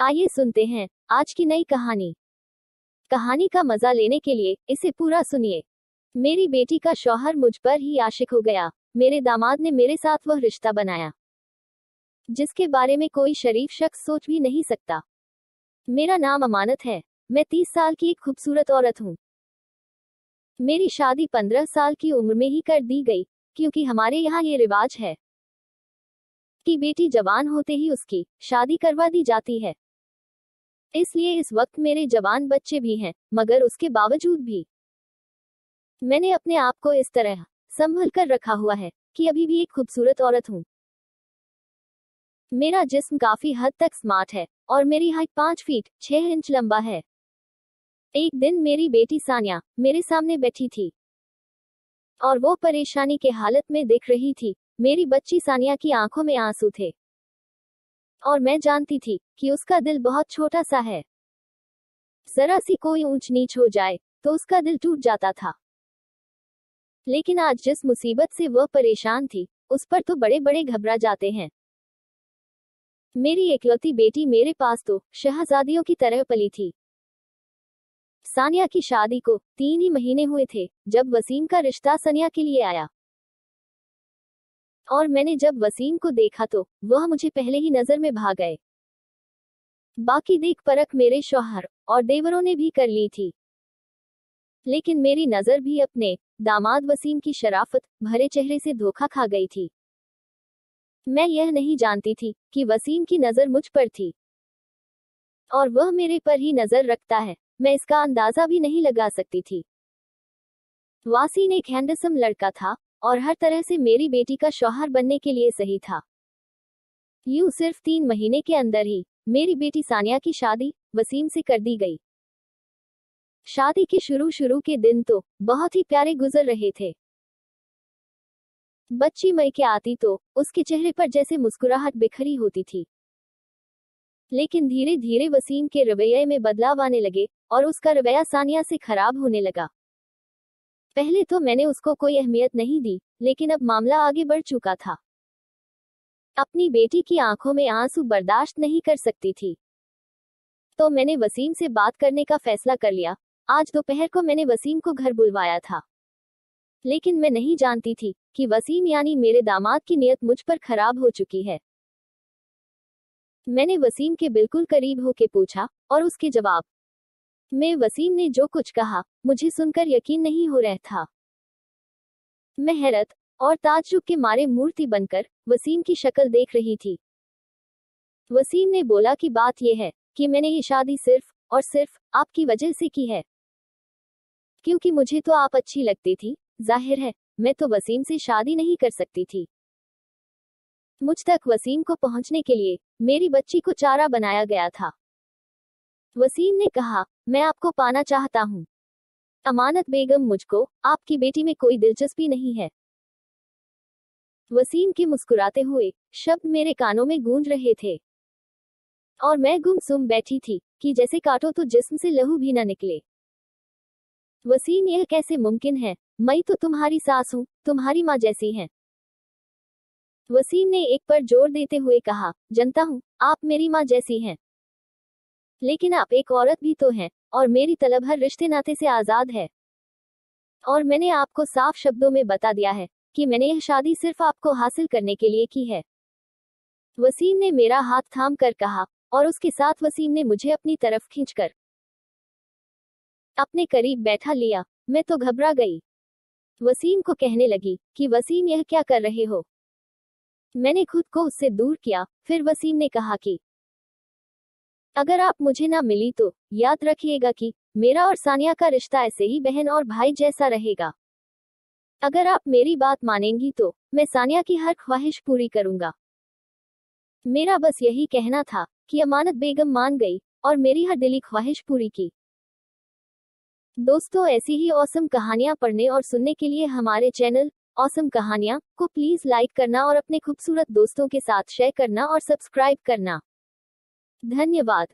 आइए सुनते हैं आज की नई कहानी। कहानी का मज़ा लेने के लिए इसे पूरा सुनिए। मेरी बेटी का शौहर मुझ पर ही आशिक हो गया। मेरे दामाद ने मेरे साथ वह रिश्ता बनाया। जिसके बारे में कोई शरीफ शख्स सोच भी नहीं सकता। मेरा नाम अमानत है। मैं तीस साल की एक खूबसूरत औरत हूँ। मेरी शादी पंद्रह साल की उम्र में ही कर दी गई, क्योंकि हमारे यहाँ ये रिवाज है। कि बेटी जवान होते ही उसकी शादी करवा दी जाती है। इसलिए इस वक्त मेरे जवान बच्चे भी हैं, मगर उसके बावजूद भी। मैंने अपने आप को इस तरह संभल कर रखा हुआ है, कि अभी भी एक खूबसूरत औरत हूँ। मेरा जिस्म काफ़ी हद तक स्मार्ट है, और मेरी हाइट पाँच फीट छह इंच लंबा है। एक दिन मेरी बेटी सानिया मेरे सामने बैठी थी। और वो परेशानी के हालत में दिख रही थी, मेरी बच्ची सानिया की आँखों में आँसू थे। और मैं जानती थी कि उसका दिल बहुत छोटा सा है। जरा सी कोई ऊंच नीच हो जाए तो उसका दिल टूट जाता था। लेकिन आज जिस मुसीबत से वह परेशान थी, उस पर तो बड़े बड़े घबरा जाते हैं। मेरी एकलौती बेटी मेरे पास तो शहजादियों की तरह पली थी। सानिया की शादी को तीन ही महीने हुए थे, जब वसीम का रिश्ता सनिया के लिए आया। और मैंने जब वसीम को देखा तो वह मुझे पहले ही नज़र में भाग गए। बाकी देख परख मेरे शोहर और देवरों ने भी कर ली थी। लेकिन मेरी नज़र भी अपने दामाद वसीम की शराफत भरे चेहरे से धोखा खा गई थी। मैं यह नहीं जानती थी कि वसीम की नज़र मुझ पर थी। और वह मेरे पर ही नज़र रखता है, मैं इसका अंदाज़ा भी नहीं लगा सकती थी। वासीन एक हैंडसम लड़का था और हर तरह से मेरी बेटी का शौहर बनने के लिए सही था। यूँ सिर्फ़ तीन महीने के अंदर ही मेरी बेटी सानिया की शादी वसीम से कर दी गई। शादी के शुरू शुरू के दिन तो बहुत ही प्यारे गुजर रहे थे। बच्ची मई के आती तो उसके चेहरे पर जैसे मुस्कुराहट बिखरी होती थी। लेकिन धीरे धीरे वसीम के रवैये में बदलाव आने लगे और उसका रवैया सानिया से खराब होने लगा। पहले तो मैंने उसको कोई अहमियत नहीं दी, लेकिन अब मामला आगे बढ़ चुका था। अपनी बेटी की आँखों में आँसू बर्दाश्त नहीं कर सकती थी। तो मैंने वसीम से बात करने का फैसला कर लिया। आज दोपहर को मैंने वसीम को घर बुलवाया था। लेकिन मैं नहीं जानती थी कि वसीम यानी मेरे दामाद की नियत मुझ पर खराब हो चुकी है। मैंने वसीम के बिल्कुल करीब होके पूछा और उसके जवाब में वसीम ने जो कुछ कहा, मुझे सुनकर यकीन नहीं हो रहा था। मैं हैरत और ताज्जुब के मारे मूर्ति बनकर वसीम की शक्ल देख रही थी। वसीम ने बोला कि बात यह है कि मैंने ये शादी सिर्फ़ और सिर्फ़ आपकी वजह से की है। क्योंकि मुझे तो आप अच्छी लगती थी, ज़ाहिर है, मैं तो वसीम से शादी नहीं कर सकती थी। मुझ तक वसीम को पहुँचने के लिए मेरी बच्ची को चारा बनाया गया था। वसीम ने कहा, मैं आपको पाना चाहता हूँ। अमानत बेगम मुझको, आपकी बेटी में कोई दिलचस्पी नहीं है। वसीम के मुस्कुराते हुए, शब्द मेरे कानों में गूंज रहे थे। और मैं गुमसुम बैठी थी, कि जैसे काटो तो जिस्म से लहू भी न निकले। वसीम, यह कैसे मुमकिन है? मैं तो तुम्हारी सास हूँ, तुम्हारी माँ जैसी है। वसीम ने एक पर ज़ोर देते हुए कहा, जनता हूँ, आप मेरी माँ जैसी हैं। लेकिन आप एक औरत भी तो हैं, और मेरी तलब हर रिश्ते नाते से आज़ाद है। और मैंने आपको साफ़ शब्दों में बता दिया है कि मैंने यह शादी सिर्फ़ आपको हासिल करने के लिए की है। वसीम ने मेरा हाथ थाम कर कहा, और उसके साथ वसीम ने मुझे अपनी तरफ़ खींचकर अपने करीब बैठा लिया, मैं तो घबरा गई। वसीम को कहने लगी कि, वसीम यह क्या कर रहे हो? मैंने खुद को उससे दूर किया, फिर वसीम ने कहा कि अगर आप मुझे ना मिली तो याद रखिएगा कि, मेरा और सानिया का रिश्ता ऐसे ही बहन और भाई जैसा रहेगा। अगर आप मेरी बात मानेंगी तो मैं सानिया की हर ख्वाहिश पूरी करूँगा। मेरा बस यही कहना था, कि अमानत बेगम मान गई, और मेरी हर दिली ख्वाहिश पूरी की। दोस्तों, ऐसी ही औसम कहानियाँ पढ़ने और सुनने के लिए हमारे चैनल, औसम कहानियाँ, को प्लीज़ लाइक करना और अपने खूबसूरत दोस्तों के साथ शेयर करना और सब्सक्राइब करना। धन्यवाद।